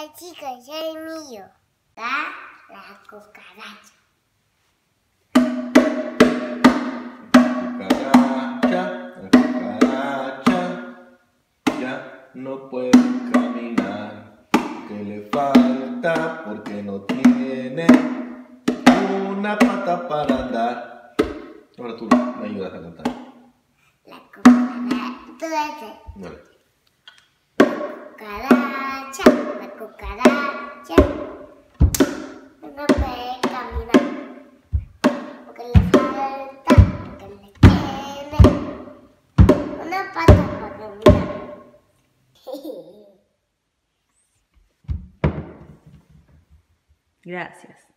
Hola chicos, soy Millo. Da la cucaracha. Cucaracha, la cucaracha ya no puede caminar. ¿Qué le falta? Porque no tiene una pata para andar. Ahora tú me ayudas a cantar. La cucaracha. Vale. Gracias.